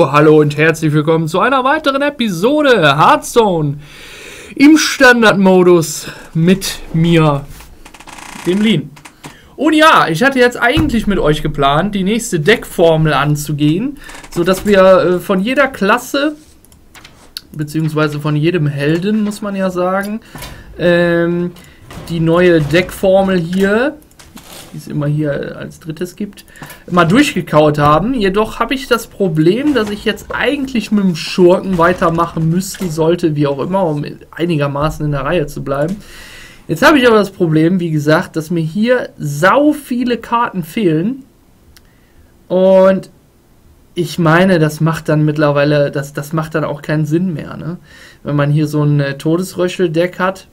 Oh, hallo und herzlich willkommen zu einer weiteren Episode Hearthstone im Standardmodus mit mir, dem Lean. Und ja, ich hatte jetzt eigentlich mit euch geplant, die nächste Deckformel anzugehen, sodass wir äh, von jeder Klasse, beziehungsweise von jedem Helden, muss man ja sagen, ähm, die neue Deckformel hier die es immer hier als drittes gibt, mal durchgekaut haben. Jedoch habe ich das Problem, dass ich jetzt eigentlich mit dem Schurken weitermachen müssten sollte, wie auch immer, um einigermaßen in der Reihe zu bleiben. Jetzt habe ich aber das Problem, wie gesagt, dass mir hier sau viele Karten fehlen. Und ich meine, das macht dann mittlerweile, das, das macht dann auch keinen Sinn mehr, ne? Wenn man hier so ein äh, Todesröschel-Deck hat,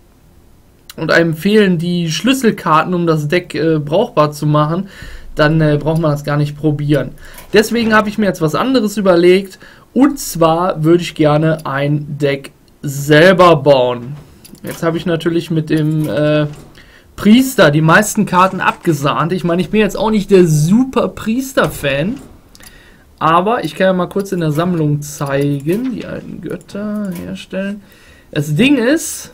und einem fehlen die Schlüsselkarten, um das Deck äh, brauchbar zu machen, dann äh, braucht man das gar nicht probieren. Deswegen habe ich mir jetzt was anderes überlegt. Und zwar würde ich gerne ein Deck selber bauen. Jetzt habe ich natürlich mit dem äh, Priester die meisten Karten abgesahnt. Ich meine, ich bin jetzt auch nicht der super Priester-Fan. Aber ich kann ja mal kurz in der Sammlung zeigen. Die alten Götter herstellen. Das Ding ist,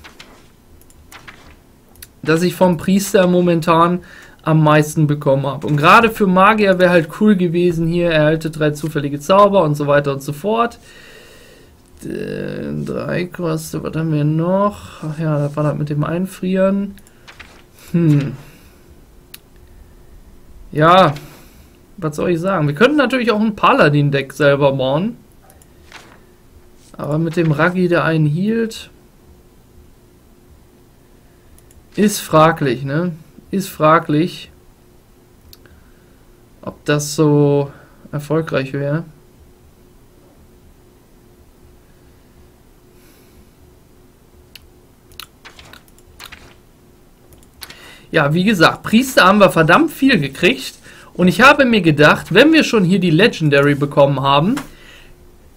dass ich vom Priester momentan am meisten bekommen habe. Und gerade für Magier wäre halt cool gewesen, hier erhalte drei zufällige Zauber und so weiter und so fort. Drei kostet, was haben wir noch? Ach ja, da war das mit dem Einfrieren. Hm. Ja, was soll ich sagen? Wir könnten natürlich auch ein Paladin-Deck selber bauen. Aber mit dem Raggi, der einen hielt, ist fraglich, ne? Ist fraglich, ob das so erfolgreich wäre. Ja, wie gesagt, Priester haben wir verdammt viel gekriegt. Und ich habe mir gedacht, wenn wir schon hier die Legendary bekommen haben,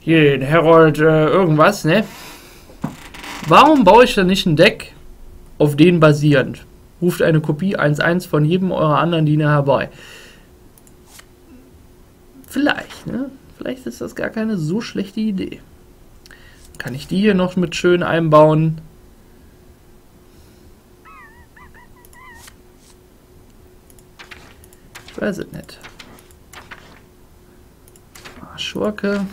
hier den Herald äh, irgendwas, ne? Warum baue ich da nicht ein Deck, auf den basierend. Ruft eine Kopie 1.1 von jedem eurer anderen Diener herbei. Vielleicht, ne? Vielleicht ist das gar keine so schlechte Idee. Kann ich die hier noch mit schön einbauen? Ich weiß es nicht. Ah, Schurke.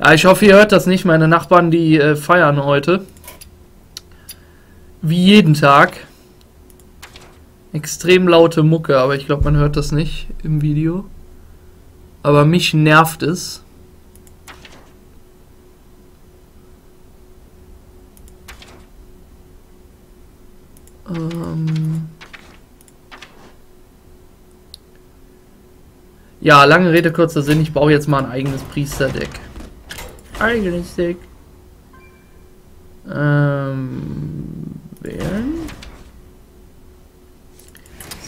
Ja, ich hoffe, ihr hört das nicht. Meine Nachbarn, die äh, feiern heute. Wie jeden Tag. Extrem laute Mucke, aber ich glaube, man hört das nicht im Video. Aber mich nervt es. Ähm ja, lange Rede, kurzer Sinn. Ich baue jetzt mal ein eigenes Priesterdeck eigenes Deck. Ähm, wählen.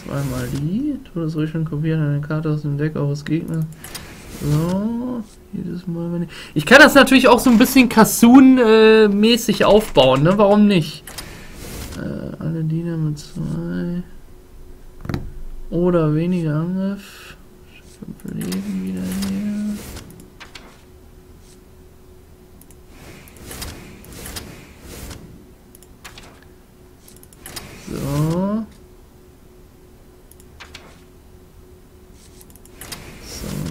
Zweimal die. Todesrüstung kopieren eine Karte aus dem Deck eures Gegners. So, jedes Mal, wenn ich. Ich kann das natürlich auch so ein bisschen Kassoon-mäßig aufbauen, ne? Warum nicht? Äh, alle Diener mit zwei. Oder weniger Angriff. Leben wieder hier. So. So.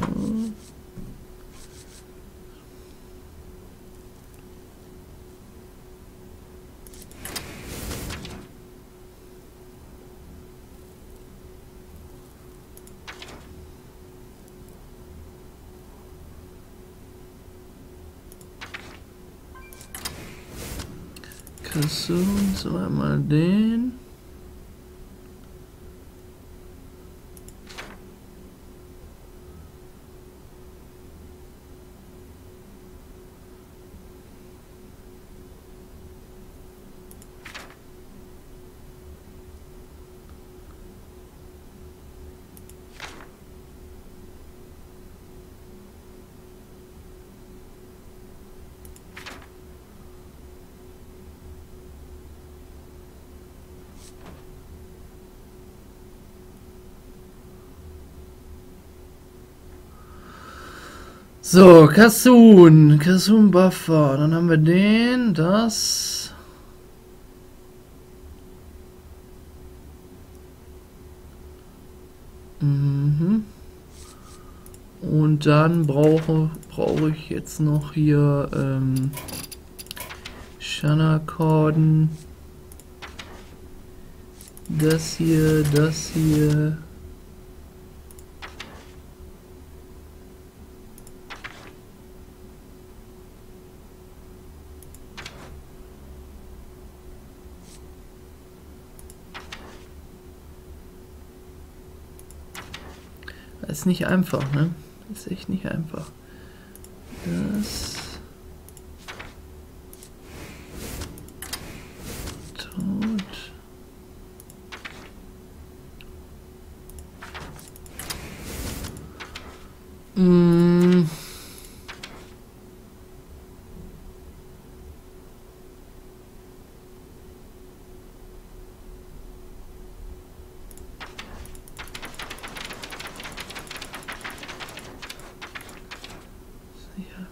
Kassun, zweimal den. So, Kassun. Kassun Buffer. Dann haben wir den, das. Mhm. Und dann brauche, brauche ich jetzt noch hier ähm, Shanakorden. Das hier, das hier. Ist nicht einfach, ne? Ist echt nicht einfach. Das. Tot. Mm. Ja.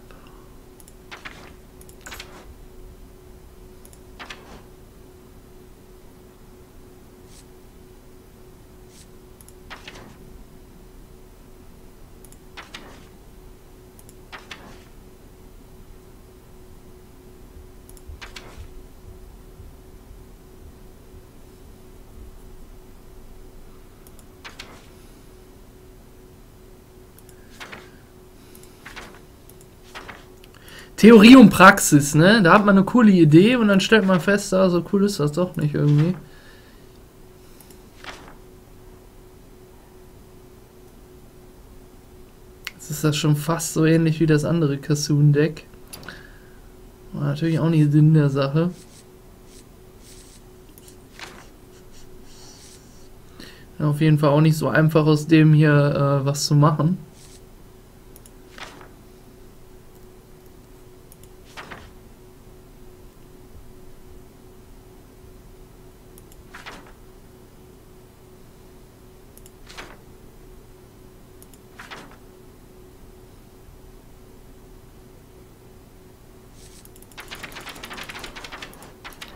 Theorie und Praxis, ne? Da hat man eine coole Idee und dann stellt man fest, ah, so cool ist das doch nicht irgendwie. Jetzt ist das schon fast so ähnlich wie das andere Kassoon-Deck. War natürlich auch nicht Sinn der Sache. Auf jeden Fall auch nicht so einfach aus dem hier äh, was zu machen.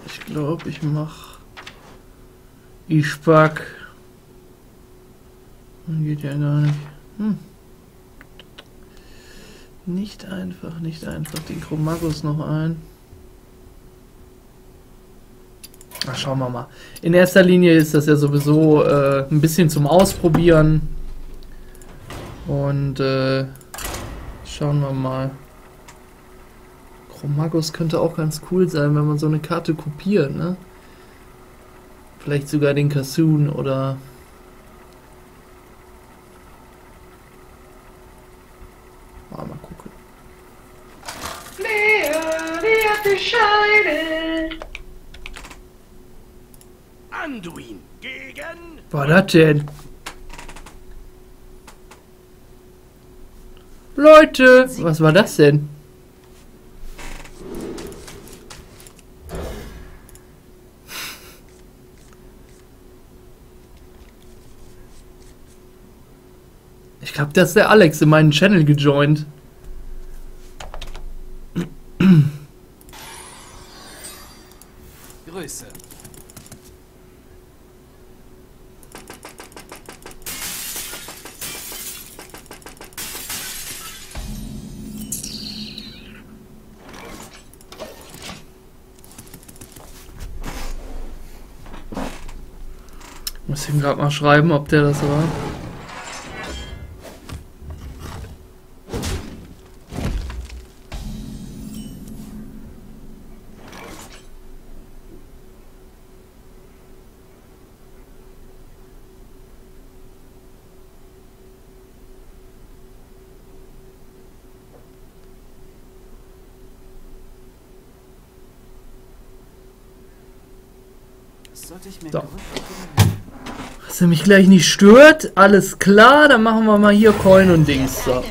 Ich glaube, ich mach Ispak. Geht ja gar nicht. Hm. Nicht einfach, nicht einfach. Den Chromagus noch ein. Ach, schauen wir mal. In erster Linie ist das ja sowieso äh, ein bisschen zum Ausprobieren. Und äh, schauen wir mal. Chromagus könnte auch ganz cool sein, wenn man so eine Karte kopiert, ne? Vielleicht sogar den Kassoon oder. Mal, mal gucken. Anduin gegen Was war das denn? Leute, was war das denn? Ich glaube, das ist der Alex in meinen Channel gejoint. Größe. Muss ihm gerade mal schreiben, ob der das war. Dass er mich gleich nicht stört, alles klar, dann machen wir mal hier Coin und Dings. So.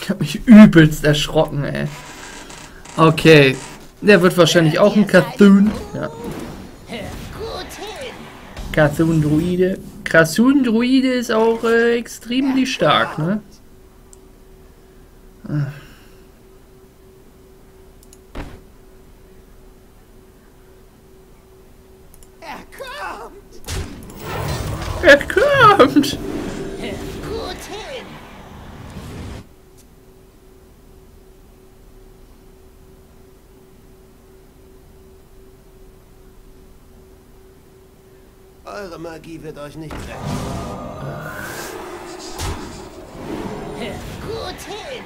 Ich hab mich übelst erschrocken, ey. Okay. Der wird wahrscheinlich auch ein Cthulhu. Ja. Kathun-Druide. Krasun-Druide ist auch äh, extrem stark, ne? Er kommt. Er kommt! Gut hin. Eure Magie wird euch nicht retten. Gut hin.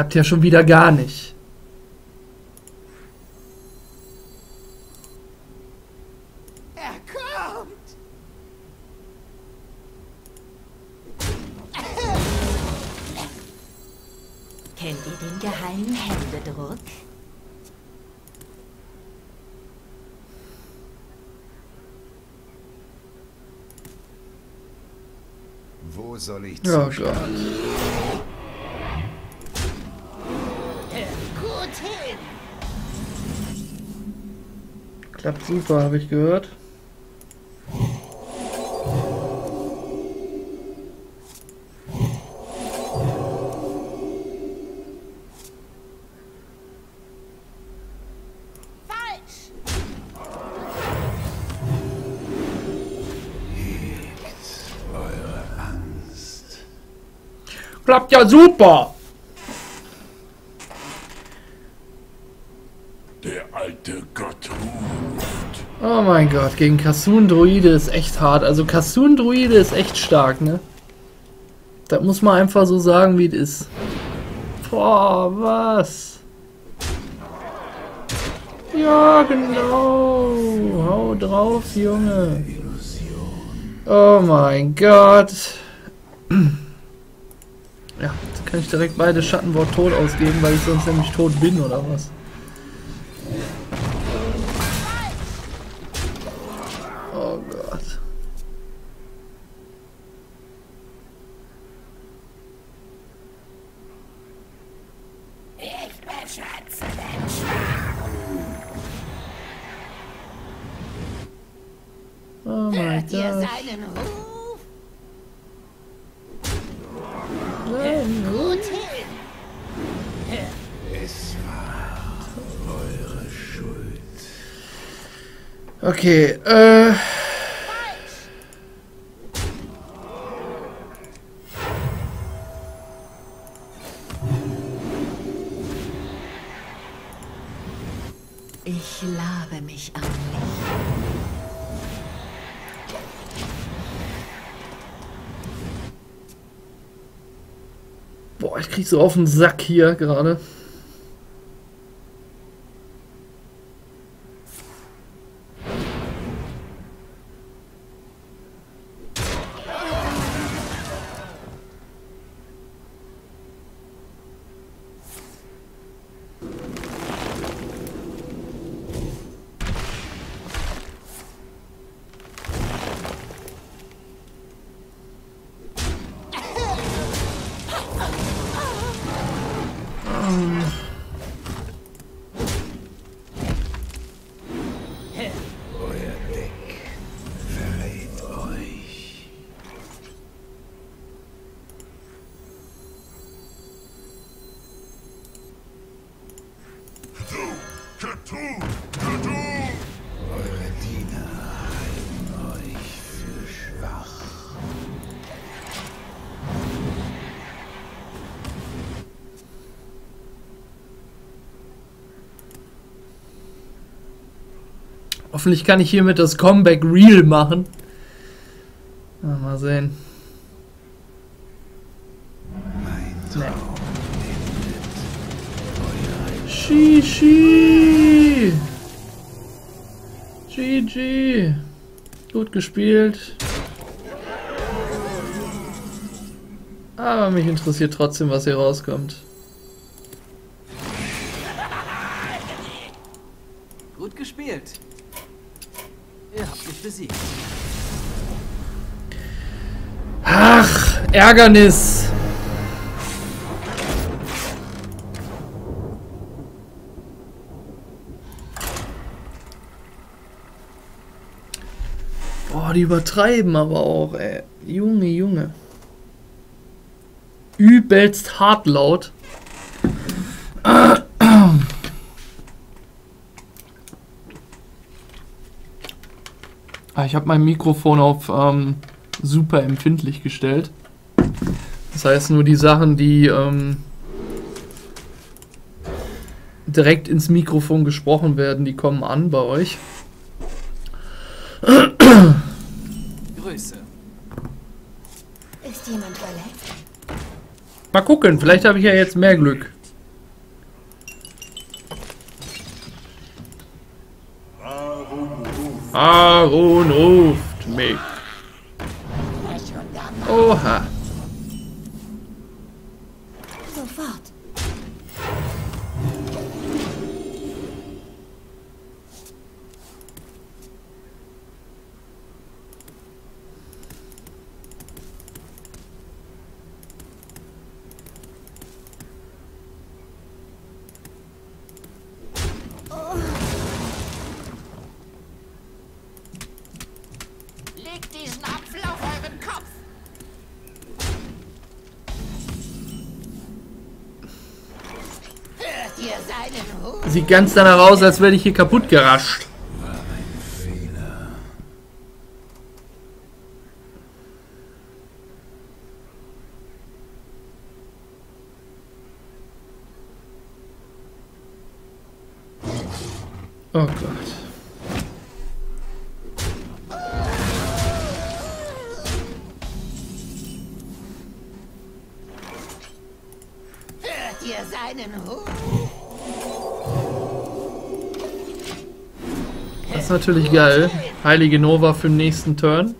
Klappt ja schon wieder gar nicht. Er kommt. Kennt ihr den geheimen Händedruck? Wo soll ich Oh zuschauen? Gott. Klappt super, habe ich gehört. Falsch. Klappt ja super! Mein Gott, gegen Kasun-Druide ist echt hart. Also Kasun-Druide ist echt stark, ne? Das muss man einfach so sagen, wie es ist. Boah, was? Ja, genau. Hau drauf, Junge. Oh mein Gott. Ja, jetzt kann ich direkt beide Schattenwort tot ausgeben, weil ich sonst nämlich tot bin, oder was? Okay, äh. Ich labe mich Licht. Boah, ich krieg so auf den Sack hier gerade. Hoffentlich kann ich hiermit das Comeback real machen. Na, mal sehen. Mein Nee. Shishi! GG! Gut gespielt. Aber mich interessiert trotzdem, was hier rauskommt. Gut gespielt. Ihr habt mich besiegt. Ach, Ärgernis. Boah, die übertreiben aber auch, ey. Junge, Junge. Übelst hart laut. Ich habe mein Mikrofon auf ähm, super empfindlich gestellt. Das heißt, nur die Sachen, die ähm, direkt ins Mikrofon gesprochen werden, die kommen an bei euch. Grüße. Ist jemand verletzt? Mal gucken, vielleicht habe ich ja jetzt mehr Glück. Aaron ruft mich. Oha. Ganz danach aus, als werde ich hier kaputt gerascht. Oh Gott. Natürlich geil. Heilige Nova für den nächsten Turn.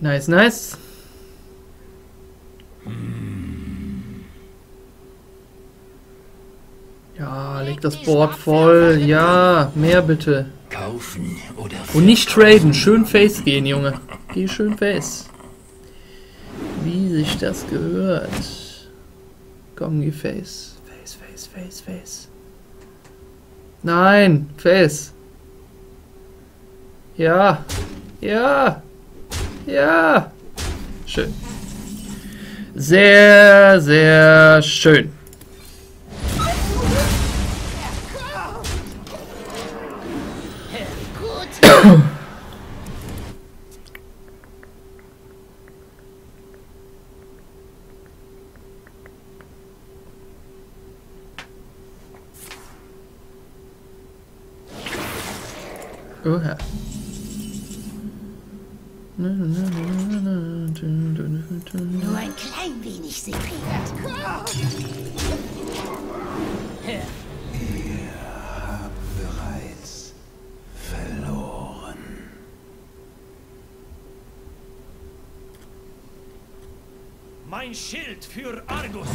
Nice, nice. Leg das Board voll. Ja, mehr bitte. Kaufen oder Und nicht traden, schön Face gehen, Junge. Geh schön Face. Wie sich das gehört. Komm, geh Face. Face, Face, Face, Face. Nein, Face. Ja. Ja. Ja. Schön. Sehr, sehr schön. Oha. Nur ein klein wenig Sekret. Bereits verloren. Mein Schild für Argus.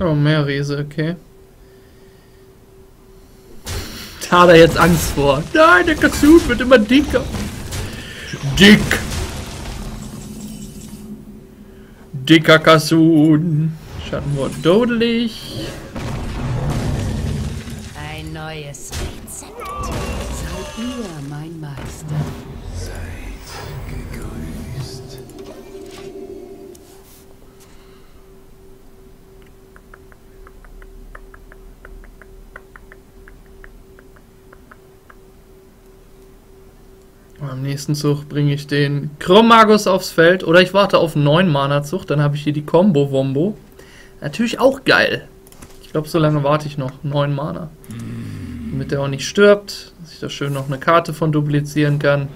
Oh, mehr Riese, okay. Da hat er jetzt Angst vor. Nein, der Kassun wird immer dicker. Dick. Dicker Kassun. Schattenwort dodelig. Ein neues Rezept. Seid ihr mein Meister? Am nächsten Zug bringe ich den Chromagus aufs Feld oder ich warte auf einen 9 Mana Zug, dann habe ich hier die Combo Wombo. Natürlich auch geil. Ich glaube, so lange warte ich noch. 9 Mana. Damit der auch nicht stirbt, dass ich da schön noch eine Karte von duplizieren kann.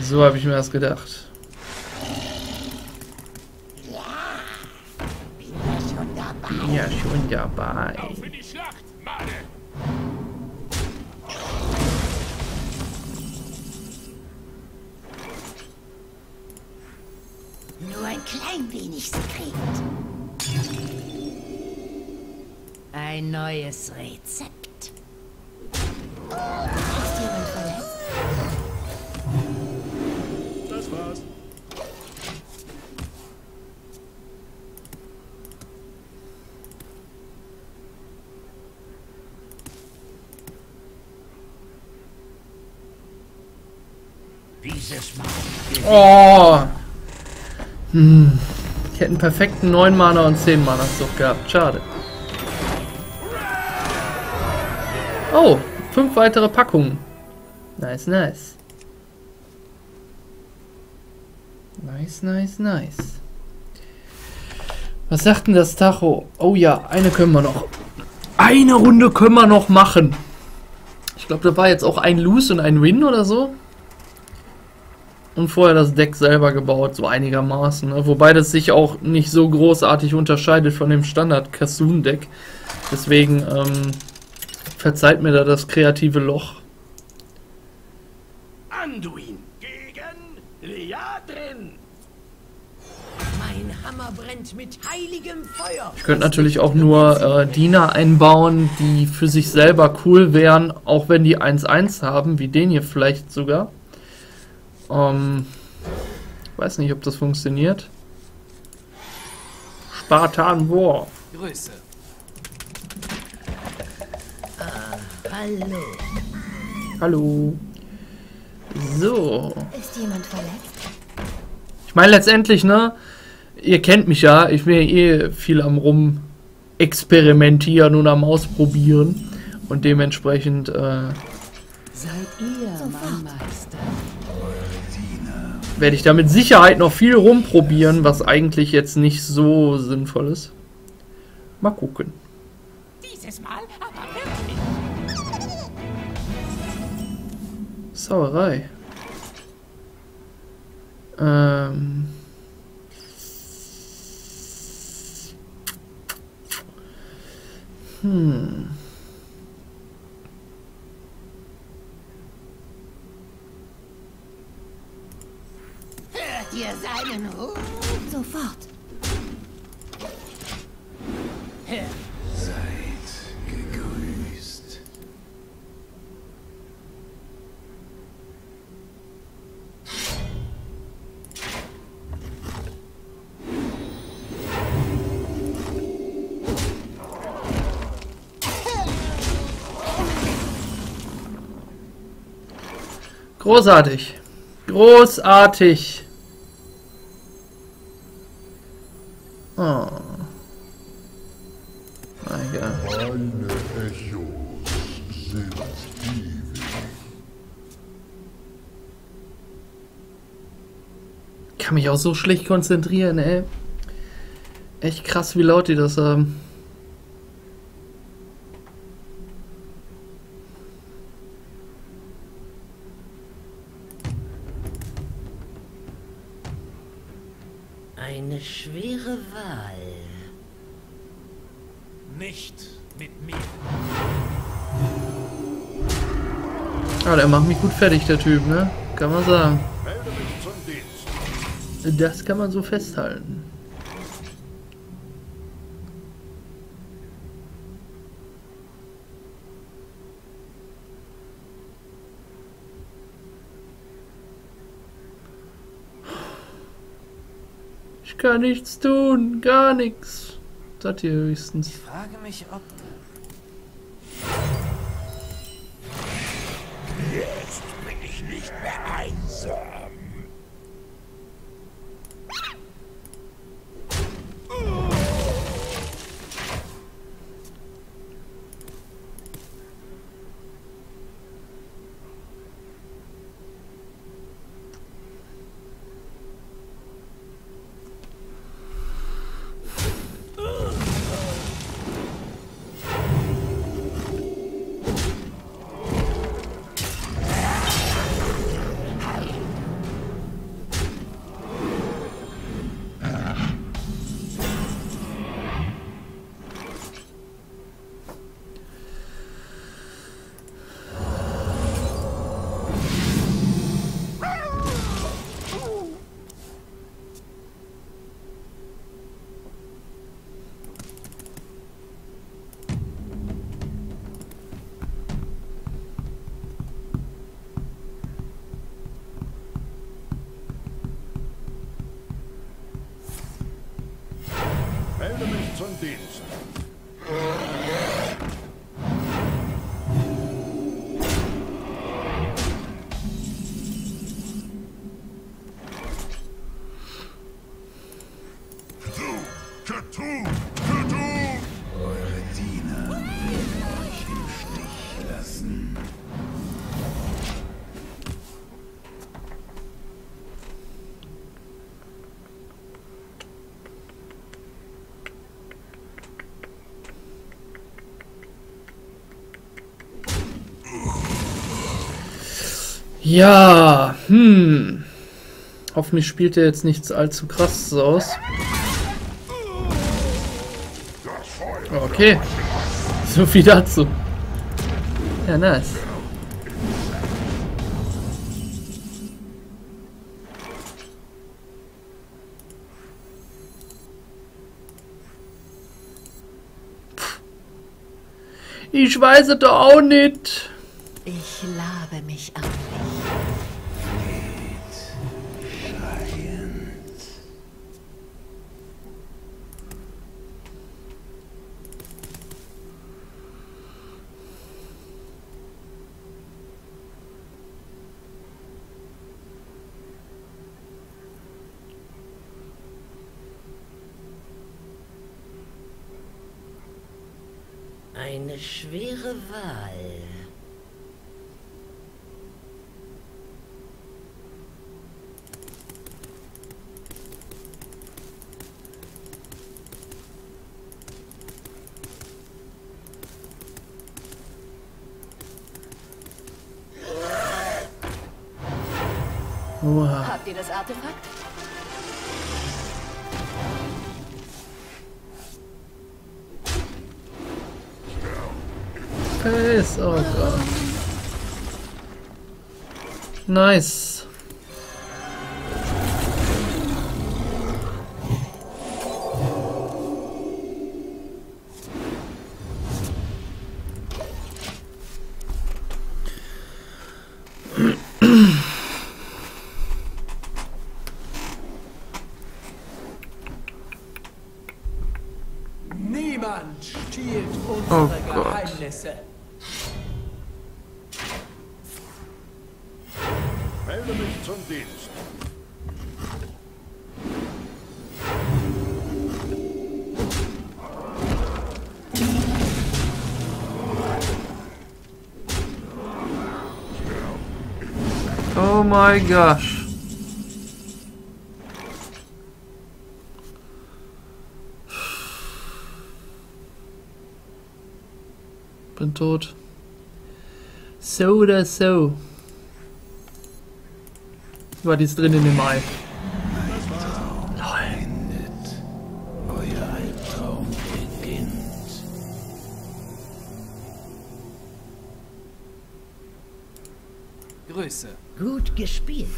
So habe ich mir das gedacht. Ja, schon dabei. Ein klein wenig Sekret. Ein neues Rezept. Ist jemand verletzt? Das war's. Dieses Mal. Oh. Hm. Ich hätte einen perfekten 9 Mana und 10 Mana Zug gehabt. Schade. Oh, fünf weitere Packungen. Nice, nice. Nice, nice, nice. Was sagt denn das Tacho? Oh ja, eine können wir noch. Eine Runde können wir noch machen. Ich glaube, da war jetzt auch ein Lose und ein Win oder so. Und vorher das Deck selber gebaut, so einigermaßen. Ne? Wobei das sich auch nicht so großartig unterscheidet von dem Standard Kassoon Deck. Deswegen ähm, verzeiht mir da das kreative Loch. Anduin gegen Liadrin. Mein Hammer brennt mit heiligem Feuer. Ich könnte natürlich auch nur äh, Diener einbauen, die für sich selber cool wären, auch wenn die 1-1 haben, wie den hier vielleicht sogar. Ähm, weiß nicht, ob das funktioniert. Spartan War. Größe. Hallo. Hallo. So. Ist jemand verletzt? Ich meine letztendlich, ne? Ihr kennt mich ja, ich bin ja eh viel am rum experimentieren und am ausprobieren. Und dementsprechend, äh, Seid ihr mein Meister? Werde ich da mit Sicherheit noch viel rumprobieren, was eigentlich jetzt nicht so sinnvoll ist. Mal gucken. Dieses Mal aber wirklich. Sauerei. Ähm. Hm. Ihr seinen Ruf? Sofort. Seid gegrüßt. Großartig. Großartig. Auch so schlecht konzentrieren, ey. Echt krass, wie laut die das haben. Eine schwere Wahl. Nicht mit mir. Ah, der macht mich gut fertig, der Typ, ne? Kann man sagen. Das kann man so festhalten. Ich kann nichts tun, gar nichts. Das hier höchstens. Ich frage mich, ob. Jetzt bin ich nicht mehr einsam. Götzendienst. Ja, hm. Hoffentlich spielt er jetzt nichts allzu krasses aus. Okay. So viel dazu. Ja, nice. Ich weiß es doch auch nicht. Ich labe mich an Eine schwere Wahl. Oha. Habt ihr das Artefakt? Face, oh god. Nice. Dienst. Oh my gosh. Bin tot. So oder so. War dies drin in dem Ei? Grüße. Gut gespielt.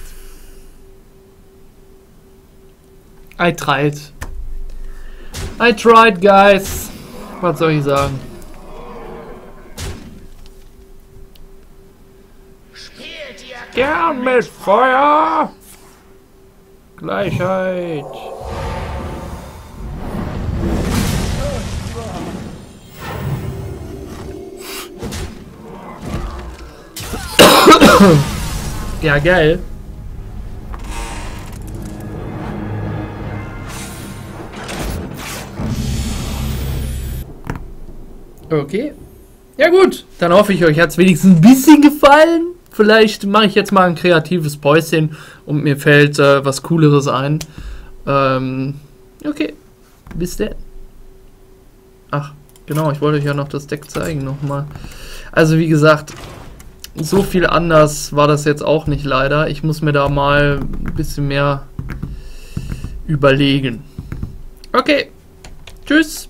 I tried. I tried, guys. Was soll ich sagen? Gern mit Feuer! Gleichheit! Ja, geil. Okay. Ja gut, dann hoffe ich, euch hat es wenigstens ein bisschen gefallen. Vielleicht mache ich jetzt mal ein kreatives Päuschen und mir fällt äh, was Cooleres ein. Ähm, okay, bis dann. Ach, genau, ich wollte euch ja noch das Deck zeigen nochmal. Also wie gesagt, so viel anders war das jetzt auch nicht leider. Ich muss mir da mal ein bisschen mehr überlegen. Okay, tschüss.